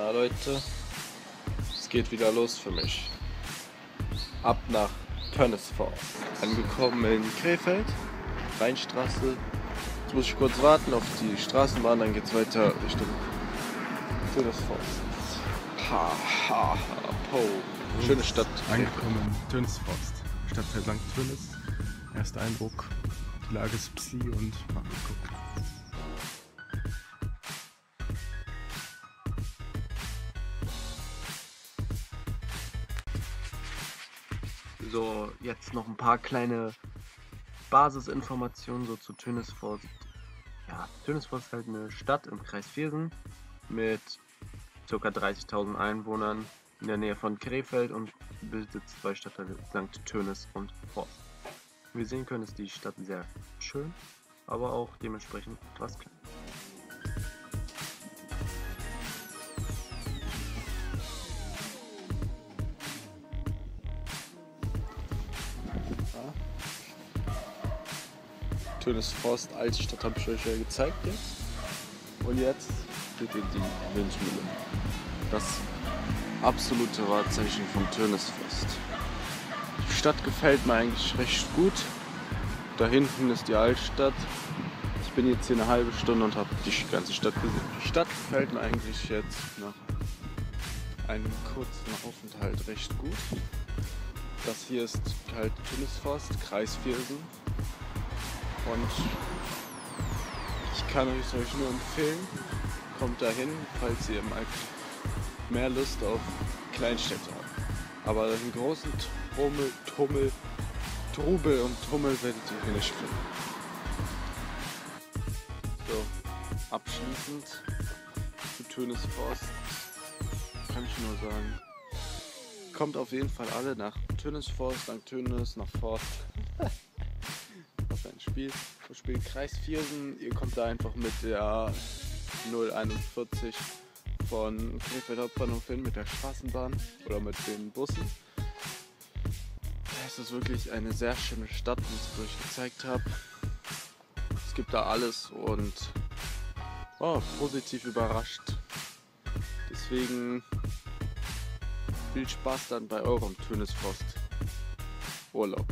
Na Leute, es geht wieder los für mich. Ab nach Tönnesfort. Angekommen in Krefeld, Rheinstraße. Jetzt muss ich kurz warten auf die Straßenbahn, dann geht's weiter Richtung Tönnesfort. Ha, ha, ha, po. Schöne Stadt. Angekommen in Tönsforst, Stadtteil St. Tönis. Erster Eindruck, die Lage ist psi und mal gucken. So, jetzt noch ein paar kleine Basisinformationen so zu Tönisforst. Ja, Tönisforst ist halt eine Stadt im Kreis Viersen mit ca. 30.000 Einwohnern in der Nähe von Krefeld und besitzt zwei Stadtteile St. Tönis und Forst. Wie wir sehen können, ist die Stadt sehr schön, aber auch dementsprechend etwas klein. Tönis Forst Altstadt habe ich euch ja gezeigt jetzt. Und jetzt steht ihr die Windmühle. Das absolute Wahrzeichen von Tönisforst. Die Stadt gefällt mir eigentlich recht gut. Da hinten ist die Altstadt. Ich bin jetzt hier eine halbe Stunde und habe die ganze Stadt gesehen. Die Stadt gefällt mir eigentlich jetzt nach einem kurzen Aufenthalt recht gut. Das hier ist halt Tönisforst, Kreis Viersen. Und ich kann euch euch nur empfehlen, kommt dahin, falls ihr mal mehr Lust auf Kleinstädte habt. Aber einen großen Trommel, Tummel, Trubel und Tummel werdet ihr hier nicht finden. So, abschließend zu Tönes Forst kann ich nur sagen, kommt auf jeden Fall alle nach Tönes Forst, nach Tönes, nach Forst. Spiel. Das Spiel Kreis Viersen. Ihr kommt da einfach mit der 041 von Krefeld Hauptbahnhof hin mit der Straßenbahn oder mit den Bussen. Es ist wirklich eine sehr schöne Stadt, wie ich euch gezeigt habe. Es gibt da alles und oh, positiv überrascht. Deswegen viel Spaß dann bei eurem Tönesfrost Urlaub.